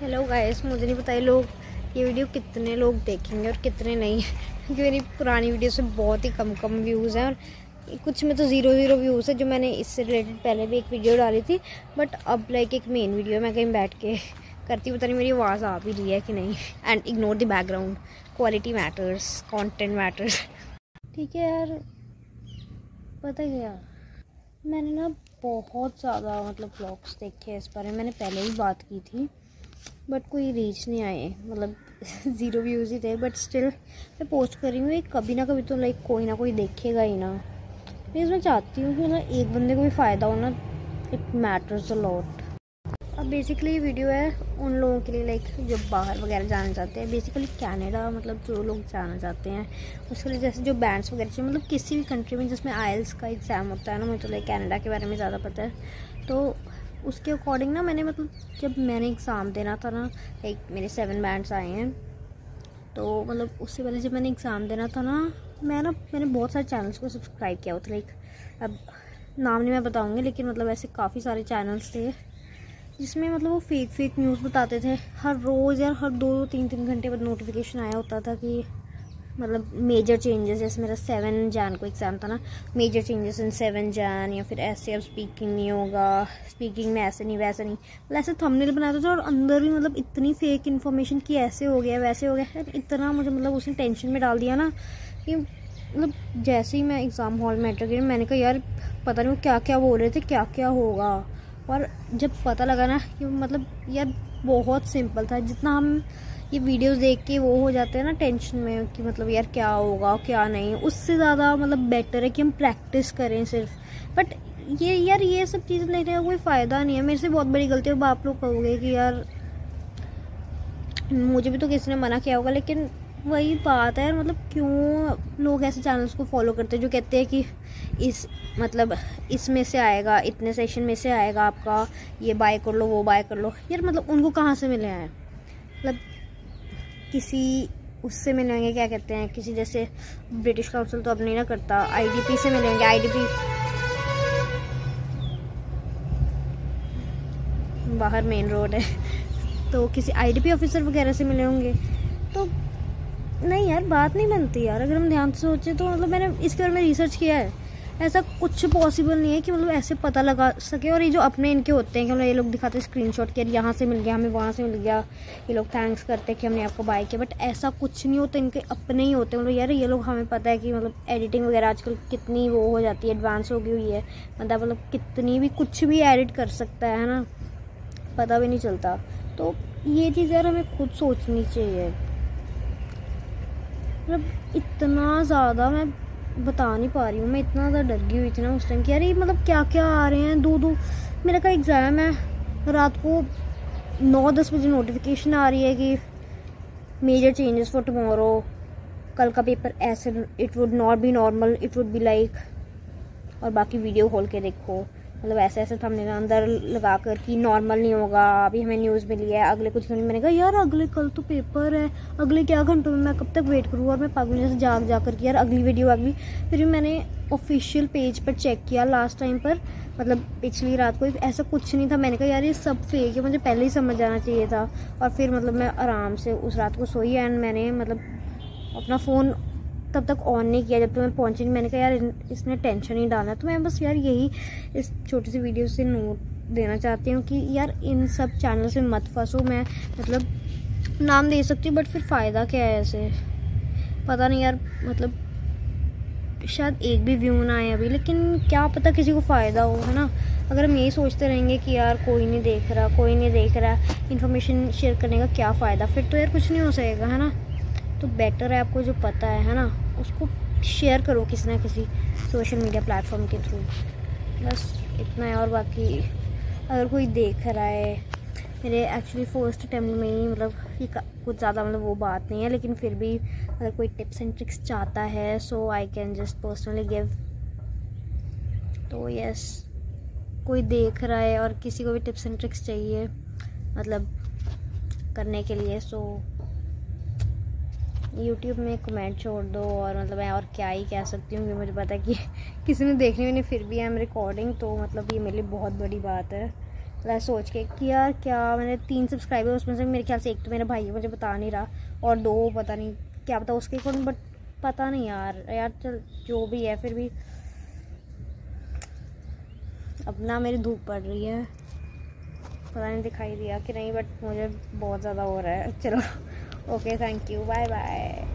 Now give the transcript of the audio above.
Hello guys मुझे नहीं पता ये लोग, ये वीडियो कितने लोग देखेंगे और कितने नहीं क्योंकि मेरी पुरानी वीडियो से बहुत ही कम कम व्यूज़ हैं और कुछ में तो ज़ीरो ज़ीरो व्यूज़ है जो मैंने इससे रिलेटेड पहले भी एक वीडियो डाली थी। बट अब लाइक एक मेन वीडियो मैं कहीं बैठ के करती पता नहीं मेरी आवाज़ आ भी रही है कि नहीं। And ignore the background quality matters content matters ठीक है यार। पता क्या? मैंने ना बहुत ज़्यादा मतलब ब्लॉग्स देखे इस बारे में। मैंने पहले ही बात की थी। बट कोई रीच नहीं आए। मतलब ज़ीरो व्यूज़ ही थे बट स्टिल मैं पोस्ट कर रही हूँ कभी ना कभी तो लाइक कोई ना कोई देखेगा ही ना। मैं इसमें चाहती हूँ कि मतलब एक बंदे को भी फ़ायदा हो ना इट मैटर्स अ लॉट अब बेसिकली ये वीडियो है उन लोगों के लिए लाइक जो बाहर वगैरह जाना चाहते हैं। बेसिकली कैनेडा मतलब जो लोग जाना चाहते हैं, उसके लिए जैसे जो बैंड्स वगैरह चाहिए मतलब किसी भी कंट्री में जिसमें आयल्स का एग्ज़ाम होता है ना, मुझे तो लाइक कैनेडा के बारे में ज़्यादा पता है। तो उसके अकॉर्डिंग ना मैंने मतलब जब मैंने एग्ज़ाम देना था ना लाइक मेरे सेवन बैंड्स आए हैं तो मतलब उससे पहले जब मैंने एग्ज़ाम देना था ना, मैं ना, मैंने बहुत सारे चैनल्स को सब्सक्राइब किया हुआ था लाइक अब नाम नहीं मैं बताऊँगी, लेकिन मतलब ऐसे काफ़ी सारे चैनल्स थे, जिसमें मतलब वो फेक फेक न्यूज़ बताते थे। हर रोज़ यार, हर दो दो, तीन तीन घंटे बाद नोटिफिकेशन आया होता था कि मतलब मेजर चेंजेस जैसे मेरा सेवन जैन को एग्ज़ाम था ना मेजर चेंजेस इन सेवन जैन या फिर ऐसे अब स्पीकिंग नहीं होगा स्पीकिंग में ऐसे नहीं, वैसे नहीं। मतलब ऐसे थंबनेल बनाया था और अंदर भी मतलब इतनी फेक इन्फॉर्मेशन कि ऐसे हो गया, वैसे हो गया। इतना मुझे मतलब उसने टेंशन में डाल दिया ना कि मतलब जैसे ही मैं एग्ज़ाम हॉल में एंटर की मैंने कहा, यार, पता नहीं वो क्या क्या बोल रहे थे क्या क्या होगा? और जब पता लगा ना कि मतलब यार, बहुत सिंपल था। जितना हम ये वीडियोस देख के वो हो जाते हैं ना टेंशन में कि मतलब यार क्या होगा, क्या नहीं। उससे ज़्यादा मतलब बेटर है कि हम प्रैक्टिस करें सिर्फ़। बट ये यार ये सब चीज़ें लेने का कोई फ़ायदा नहीं है। मेरे से बहुत बड़ी गलती है आप लोग कहोगे कि यार मुझे भी तो किसी ने मना किया होगा, लेकिन वही बात है मतलब क्यों लोग ऐसे चैनल्स को फॉलो करते हैं जो कहते हैं कि इस मतलब इसमें से आएगा, इतने सेशन में से आएगा आपका, ये बाय कर लो, वो बाय कर लो। यार मतलब उनको कहाँ से मिले हैं? मतलब किसी, उससे मिलेंगे क्या कहते हैं? किसी जैसे ब्रिटिश काउंसिल तो अब नहीं ना करता। आईडीपी से मिलेंगे आईडीपी बाहर मेन रोड है। तो किसी आईडीपी ऑफिसर वगैरह से मिले होंगे। तो नहीं यार, बात नहीं बनती यार। अगर हम ध्यान से सोचें तो मतलब मैंने इसके बारे में रिसर्च किया है। ऐसा कुछ पॉसिबल नहीं है कि मतलब ऐसे पता लगा सके और ये जो अपने इनके होते हैं कि मतलब ये लोग दिखाते हैं स्क्रीन शॉट के यहाँ से मिल गया, हमें वहाँ से मिल गया, ये लोग थैंक्स करते हैं कि हमने आपको बाय किया। बट ऐसा कुछ नहीं होता, इनके अपने ही होते हैं। मतलब यार, ये लोग हमें पता है कि मतलब एडिटिंग वगैरह आजकल कितनी वो हो जाती है एडवांस हो गई हुई है। मतलब मतलब कितनी भी कुछ भी एडिट कर सकता है ना? पता भी नहीं चलता। तो ये चीज़ यार हमें खुद सोचनी चाहिए। मतलब इतना ज़्यादा मैं बता नहीं पा रही हूँ। मैं इतना ज़्यादा डर गई हुई थी ना उस टाइम कि यार ये मतलब क्या क्या आ रहे हैं? दो दो मेरा का एग्ज़ाम है। रात को नौ दस बजे नोटिफिकेशन आ रही है कि मेजर चेंजेस फॉर टमोरो कल का पेपर ऐसे it would not be normal it would be like और बाकी वीडियो खोल के देखो। मतलब ऐसे ऐसे हमने अंदर लगा कर कि नॉर्मल नहीं होगा, अभी हमें न्यूज़ मिली है, अगले कुछ घंटे मैंने कहा, यार, अगले कल तो पेपर है, अगले क्या घंटों में मैं कब तक वेट करूँ? और मैं पागल जैसे जाग जा कर यार, अगली वीडियो गई। फिर भी मैंने ऑफिशियल पेज पर चेक किया लास्ट टाइम पर मतलब पिछली रात को, ऐसा कुछ नहीं था। मैंने कहा, यार, ये सब फेक है, मुझे पहले ही समझ आना चाहिए था। और फिर मतलब मैं आराम से उस रात को सोई एंड मैंने मतलब अपना फ़ोन तब तक ऑन नहीं किया जब तक तो मैं पहुँची नहीं। मैंने कहा, यार इसने टेंशन ही डाला तो मैं बस यार यही इस छोटी सी वीडियो से नोट देना चाहती हूँ कि, यार, इन सब चैनल से मत फंसो। मैं मतलब नाम दे सकती हूँ बट फिर फ़ायदा क्या है ऐसे? पता नहीं यार मतलब शायद एक भी व्यू ना आए अभी, लेकिन क्या पता किसी को फ़ायदा हो, है ना? अगर हम यही सोचते रहेंगे कि यार, कोई नहीं देख रहा, कोई नहीं देख रहा इन्फॉर्मेशन शेयर करने का क्या फ़ायदा? फिर तो यार कुछ नहीं हो सकेगा, है ना? तो बेटर है आपको जो पता है है ना? उसको शेयर करो किसी ना किसी सोशल मीडिया प्लेटफॉर्म के थ्रू बस इतना है और बाकी अगर कोई देख रहा है, मेरे एक्चुअली फ़र्स्ट अटैम्प्ट में ही मतलब कुछ ज़्यादा मतलब वो बात नहीं है, लेकिन फिर भी अगर कोई टिप्स एंड ट्रिक्स चाहता है so I can just personally give तो यस कोई देख रहा है और किसी को भी टिप्स एंड ट्रिक्स चाहिए मतलब करने के लिए सो यूट्यूब में कमेंट छोड़ दो और मतलब मैं और क्या ही कह सकती हूँ मुझे पता है कि किसी ने देखनी भी नहीं, फिर भी आई एम रिकॉर्डिंग तो मतलब ये मेरे लिए बहुत बड़ी बात है। मैं सोच के कि यार क्या मैंने तीन सब्सक्राइबर उसमें से मेरे ख्याल से एक तो मेरा भाई मुझे बता नहीं रहा, और दो पता नहीं क्या पता उसके कौन बट पता नहीं यार। यार चल, जो भी है, फिर भी अपना मेरी धूप पड़ रही है। पता नहीं दिखाई दिया कि नहीं बट मुझे बहुत ज़्यादा हो रहा है। चलो। Okay thank you bye bye